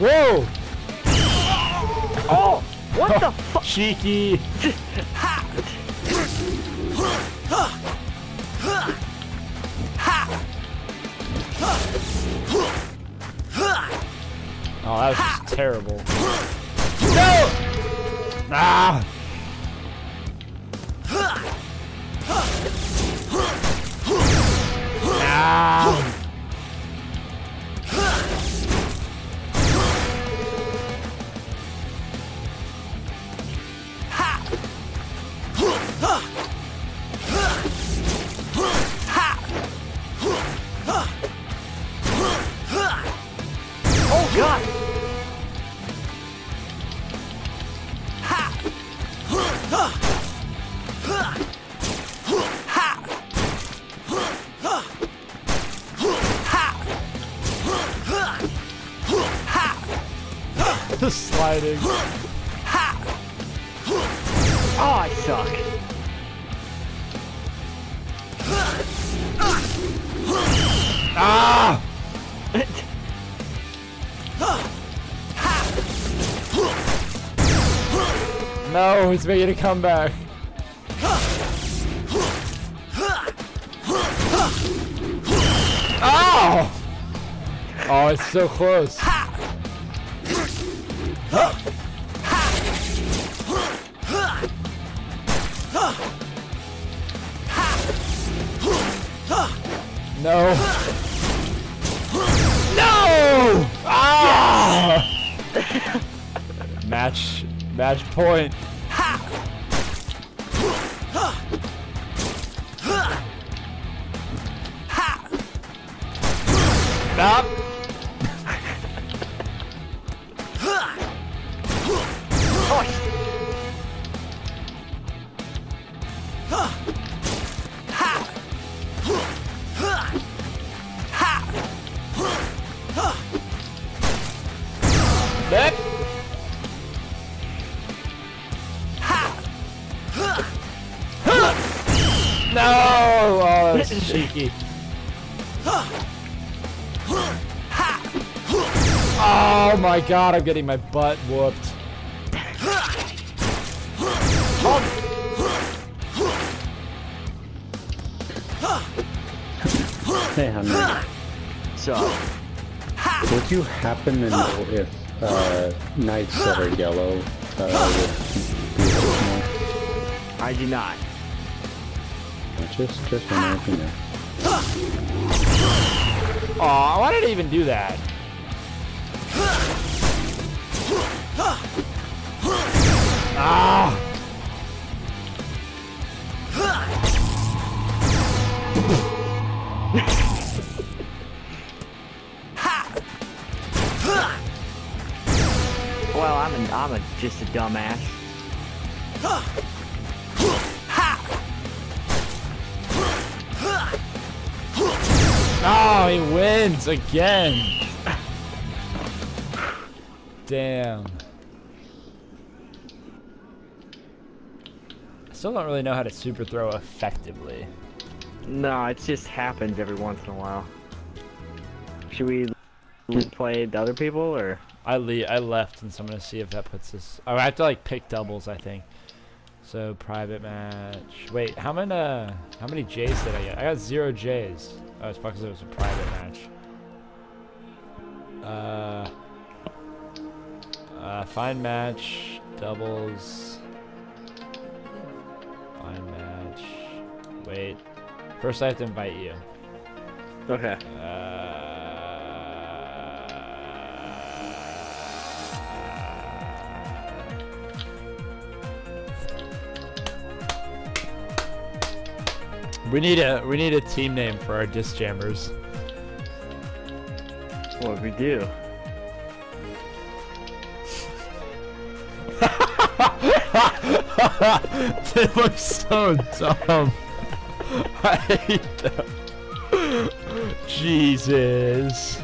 Whoa! Oh! What the fuck? Cheeky! Oh, that was just terrible. No! Ah! The sliding. Oh, I suck. Ah! No, he's making a comeback. Oh! Oh, it's so close. No. No! Ah! match, match point. Stop. Yep. No! Oh, that's cheeky. Oh my god, I'm getting my butt whooped. So, Would you happen to know if uh, knights that are yellow uh, would be? I do not. Just, just to know. Oh, why did I even do that? I'm a, just a dumbass. Oh, he wins again. Damn. I still don't really know how to super throw effectively. No, it just happens every once in a while. Should we play the other people or? I le I left, and so I'm gonna see if that puts us. Oh, I have to like pick doubles, I think. So private match. Wait, how many uh, how many J's did I get? I got zero J's. Oh, it's because it was a private match. Uh, uh, find match doubles. Fine match. Wait. First, I have to invite you. Okay. We need a we need a team name for our disc jammers. What we do? they look so dumb. I hate them. Jesus.